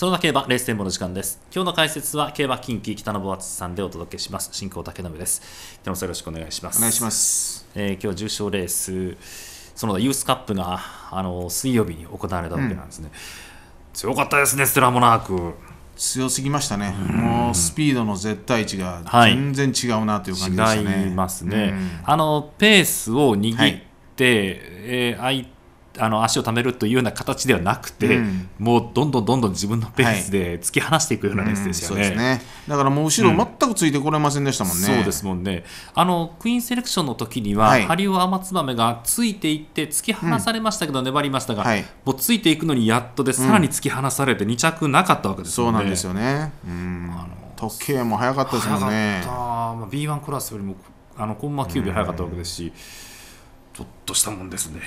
そのだ競馬レース展望の時間です。今日の解説は競馬近畿北野敦さんでお届けします。進行竹信です。北野さんよろしくお願いします。お願いします、えー今日は重賞レースそのユースカップがあの水曜日に行われたわけなんですね、強かったですねステラモナーク。強すぎましたね、もうスピードの絶対値がはい。全然違うなという感じでしたね。違いますね、うん。あのペースを握って、はい。えー相あの足をためるというような形ではなくて、うんもうどんどんどんどん自分のペースで突き放していくようなレースですよね。そうですねだからもう後ろ全くついてこれませんでしたもんね。そうですもんねあのクイーンセレクションの時には、はいハリオアマツバメがついていって突き放されましたけど、粘りましたが、はいもうついていくのにやっとでさらに突き放されて2着なかったわけですよね。そうなんですよね。うん時計も早かったですもんね早かった、。まあ、B1 クラスよりもあのコンマ9秒早かったわけですし、ちょっとしたもんですね。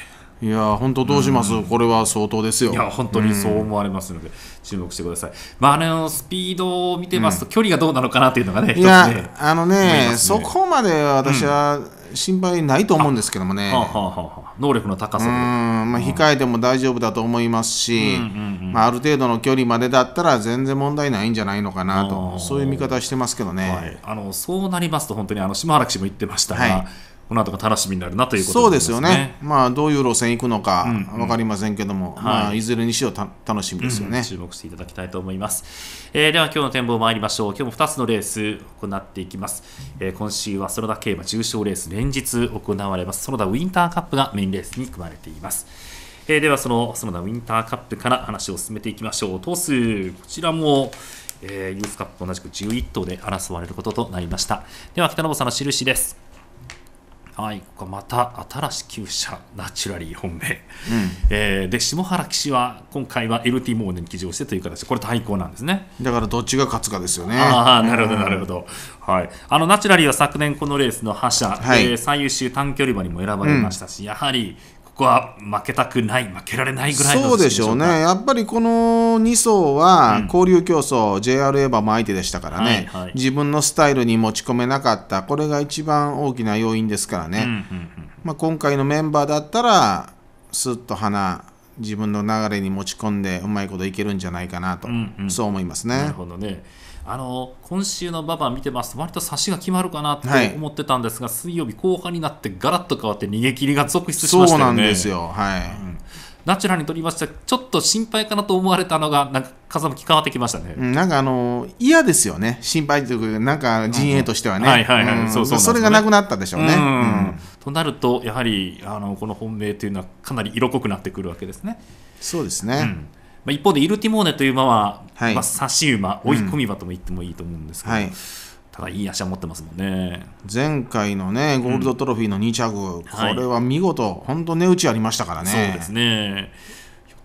いや本当どうします、これは相当ですよ。いや本当にそう思われますので、注目してください。まあ、あのスピードを見てますと、距離がどうなのかなというのがね、いや、ね。あのねね。そこまで私は心配ないと思うんですけどもね。はあはあはあはあ。能力の高さまあ、控えても大丈夫だと思いますし、まあ、ある程度の距離までだったら全然問題ないんじゃないのかなとそういう見方してますけどね、はい、あのそうなりますと、本当にあの島原騎士も言ってましたが、はいこの後が楽しみになるなということそうですよね、まあ、どういう路線行くのかうん分かりませんけども、はい。まあ、いずれにしろた楽しみですよね。注目していただきたいと思います、えーでは今日の展望参りましょう。今日も2つのレース行っていきます、えー今週は園田競馬重賞レース連日行われます。園田ウィンターカップがメインレースに組まれています。えーではその園田ウィンターカップから話を進めていきましょう。頭数こちらもえーユースカップと同じく11頭で争われることとなりました。では北野さんの印ですはい、ここまた新しき厩舎ナチュラリー本命、えーで下原騎士は今回は LT モードに騎乗してという形。でこれ対抗なんですね。だからどっちが勝つかですよね。ああなるほどなるほど、はい、あのナチュラリーは昨年このレースの覇者、はい。えー最優秀短距離馬にも選ばれましたし、やはりここは負けたくない負けられないぐらいのそうでしょうね、か。やっぱりこの2走は交流競争、JR エヴァも相手でしたからね、はいはい。自分のスタイルに持ち込めなかった、これが一番大きな要因ですからね。うんうんうん。まあ、今回のメンバーだったらすっと花自分の流れに持ち込んでうまいこといけるんじゃないかなと、んうんそう思いますなるね。ほどね。あの今週の馬場見てますと割と差しが決まるかなとはい思ってたんですが、水曜日後半になってガラッと変わって逃げ切りが続出しそうなましたよね。んですよ。はい。ナチュラルに取りましたちょっと心配かなと思われたのがなんか風向き変わってきましたね。うんなんかあの嫌ですよね、心配というか、なんか陣営としてはね、はいはいはいうんそうそうなんですよねそれがなくなったでしょうね。うんうんとなるとやはりあのこの本命というのはかなり色濃くなってくるわけですね。そうですね。うんまあ、一方でイルティモーネという馬は、はいまあ、差し馬追い込み馬とも言ってもいいと思うんですけど、はいただいい足は持ってますもんね。前回のね、ゴールドトロフィーの2着、はいこれは見事、本当、値打ちありましたからね。そうですね。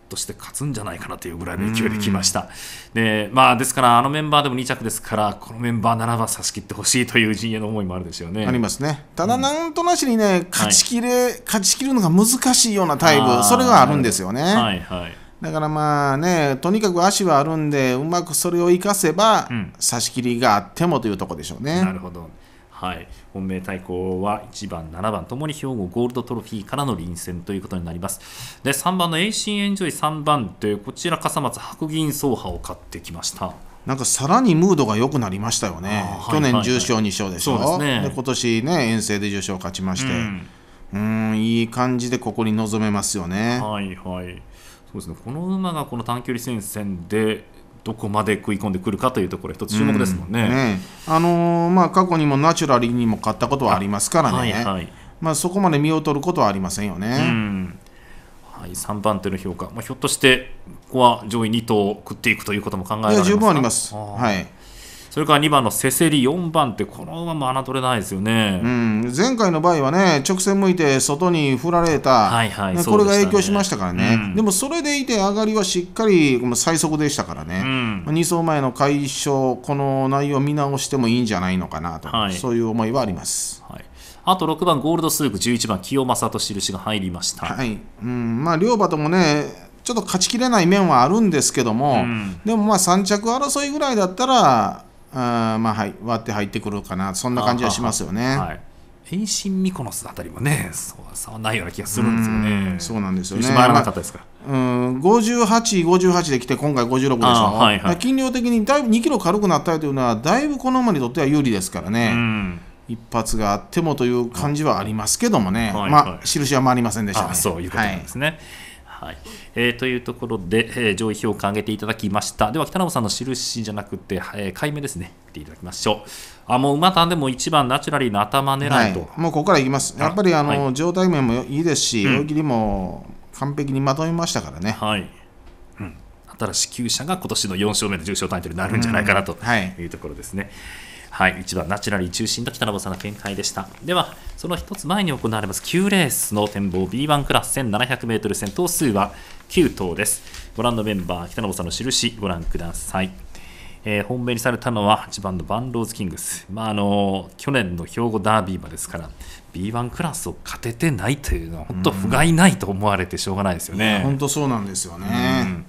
として勝つんじゃないかなというぐらいの勢いで来ました。で、まあ、ですから、あのメンバーでも2着ですから、このメンバー7番差し切ってほしいという陣営の思いもあるでしょうね。ありますね。ただ、なんとなしにね、勝ちきれ、勝ちきるのが難しいようなタイプ、それがあるんですよね。はいはい。だからまあね、とにかく足はあるんで、うまくそれを生かせば、ん差し切りがあってもというところでしょうね。なるほど。はい、本命対抗は1番、7番ともに兵庫ゴールドトロフィーからの臨戦ということになります。で3番のエイシンエンジョイ3番手、こちら笠松白銀争覇を勝ってきました。なんかさらにムードが良くなりましたよね去年はいはいはい重賞2勝でしょ。そうですね今年ね、遠征で重賞勝ちまして、うんうん、いい感じでここに臨めますよね。はいはい。そうですね。この馬がこの短距離戦線でどこまで食い込んでくるかというところ一つ注目ですもんね。ねあのーまあ、過去にもナチュラリーにも勝ったことはありますからね、はいはい。まあ、そこまで見劣ることはありませんようね。ん。はい、3番手の評価、まあ、ひょっとしてここは上位2頭食っていくということも考えられますか？いや十分あります。はいそれから2番のセセリ4番手この馬も侮れないですよね。うん、前回の場合はね、直線向いて外に振られた、はいはいねこれが影響しましたからね、うん。でもそれでいて、上がりはしっかり最速でしたからうね、ん2走前の解消、この内容を見直してもいいんじゃないのかなと、はい。そういう思いはあります。はい、あと6番ゴールドスープ11番清正と印が入りました。はい。うん。まあ、両馬ともね、ちょっと勝ちきれない面はあるんですけども、ん。でもまあ3着争いぐらいだったら、あーまあはい、割って入ってくるかな、そんな感じはしますよね。はい。遠心ミコノスあたりもね、そう差はないような気がするんですようね。んそうなんですよね印回らなかったですか？うん、58、58で来て今回56でしょ、はいはいだから斤量的にだいぶ2キロ軽くなったというのはだいぶこの馬にとっては有利ですからね、うん一発があってもという感じはありますけどもね、はいまあはい印は回りませんでしたね。あそういうことなんですね。はいえーというところで、えー上位評価上げていただきました。では、北野さんの印じゃなくて、えー、回目ですね、見ていただきましょう。あもう馬単でも一番ナチュラリーな頭狙はいいと。もうここからいきます。やっぱりあの、は状態面もいいですし、うん大喜利も完璧にまとめましたからね。はいうん、新しい厩舎が今年の4勝目の重賞タイトルになるんじゃないかなとはいいうところですね。はい、一番ナチュラリー中心の北野さんの見解でした。では、その一つ前に行われます9レースの展望 B1 クラス 1700m 戦頭数は9頭です。ご覧のメンバー、北野さんの印ご覧ください。えー本命にされたのは8番のバンローズキングス、まあ、あの去年の兵庫ダービー馬ですから B1 クラスを勝ててないというのは本当不甲斐ないと思われてしょうがないですよね。本当そうなんですよね。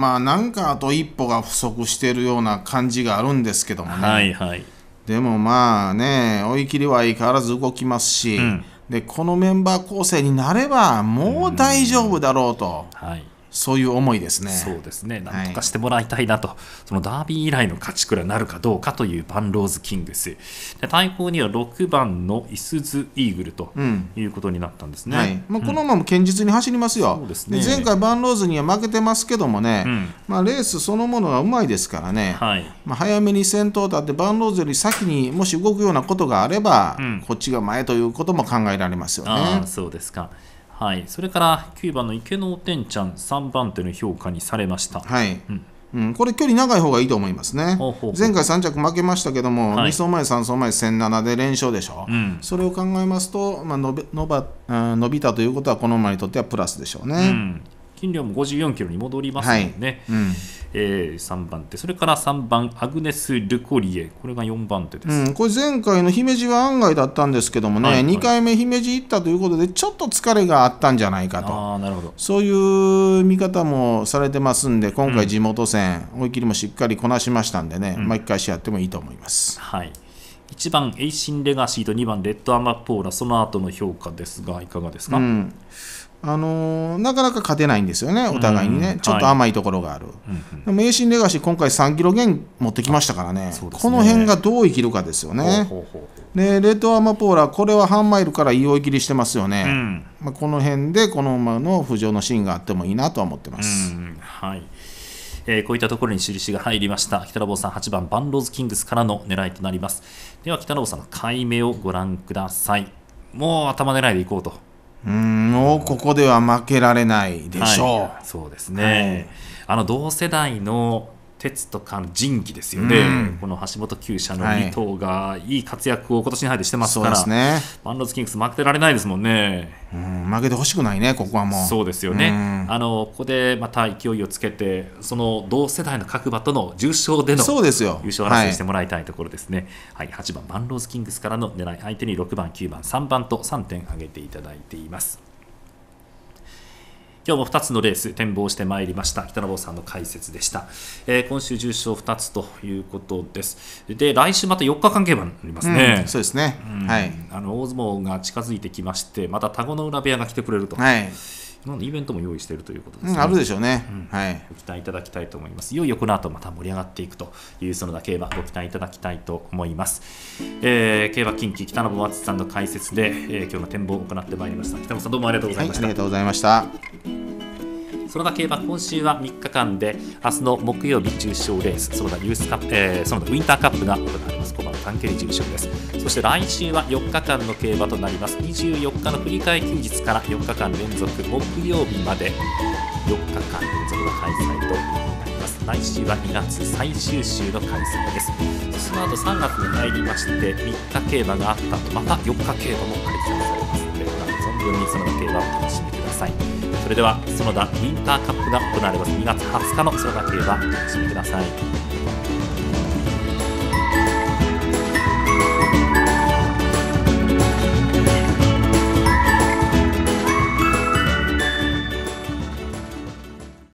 まあなんかあと一歩が不足しているような感じがあるんですけどもね、はいはい。でもまあね追い切りは相変わらず動きますし、うん。でこのメンバー構成になればもう大丈夫だろうと、はいそういう思いですね。そうですね、なんとかしてもらいたいなと、そのダービー以来の勝ちくらいなるかどうかというバンローズ・キングス、で対抗には6番のイスズ・イーグルとうん。いうことになったんですね。はい。まあ、この馬も堅実に走りますよ、そうですね。前回、バンローズには負けてますけどもね、うんまあ、レースそのものがうまいですからね、はい。まあ、早めに先頭立って、バンローズより先にもし動くようなことがあれば、うん。こっちが前ということも考えられますよね。そうですか、はい、それから9番の池野天ちゃん、3番手の評価にされました。はい。うん。うん、これ、距離長い方がいいと思いますね。前回3着負けましたけども、はい。2走前、3走前、1007で連勝でしょ、うん。それを考えますと、まあ、伸び伸ばうん伸びたということは、この馬にとってはプラスでしょううね。ん。斤量も54キロに戻りますもんね、うんえー3番手、それから3番、アグネス・ルコリエ、これが4番手です。うん、これ前回の姫路は案外だったんですけどもね、はいはい。2回目姫路行ったということでちょっと疲れがあったんじゃないかと。ああ、なるほど。そういう見方もされてますんで今回地元戦、追い切りもしっかりこなしましたんでね、巻き返しやってもいいと思います。はい、1番、エイシン・レガシーと2番、レッド・アマポーラ、その後の評価ですが、いかがですか、うんあのーなかなか勝てないんですよね、お互いにね、うんちょっと甘いところがある。うんでも、栄新レガシー、今回3キロ減持ってきましたからね。ね。この辺がどう生きるかですようん、ね。ほうほう。で、レッドアマポーラ、これは半マイルからいい追い切りしてますよね。うん。まあ、この辺でこの馬の浮上のシーンがあってもいいなとは思ってます。うん。はい。えーこういったところに印が入りました。北野坊さん8番バンローズキングスからの狙いとなります。では北野坊さんの回目をご覧ください。もう頭狙いでいこうとうん、もうここでは負けられないでしょう。はい。そうですね、あの同世代の鉄とかの仁義ですよね、うんこの橋本厩舎のはい2頭がいい活躍を今年に入ってしてますから、ね、バンローズキングス負けてられないですもんね。うん。負けてほしくないね、ここはもう。そうですよね、うんあのここでまた勢いをつけて、その同世代の各馬との重賞での。優勝争いしてもらいたいところですね、はい8番、バンローズキングスからの狙い、相手に6番、9番、3番と3点挙げていただいています。今日も2つのレース展望してまいりました北野坊さんの解説でした、えー今週重賞2つということですで来週また4日間競馬になりますね、うんそうですね。うんはい。あの大相撲が近づいてきましてまた田子の浦部屋が来てくれると、はい。なイベントも用意しているということですね、うん、あるでしょうね。はい。ご期待いただきたいと思います。いよいよこの後また盛り上がっていくというそのだけ馬ご期待いただきたいと思います。えー競馬近畿北野敦さんの解説で、えー今日の展望を行ってまいりました。北野さんどうもありがとうござはいい、ました。ありがとうございました。その他競馬今週は3日間で明日の木曜日重賞レースその他ユースカップ、えーその他ウィンターカップが行われます。小馬の短距離重賞です。そして来週は4日間の競馬となります。24日の振り替え休日から4日間連続木曜日まで4日間連続の開催となります。来週は2月最終週の開催です。その後3月に入りまして3日競馬があった後また4日競馬も開催されます。ので存分にその他競馬をお楽しみください。それでは園田ウィンターカップが行われます。2月20日の園田競馬お楽しみください。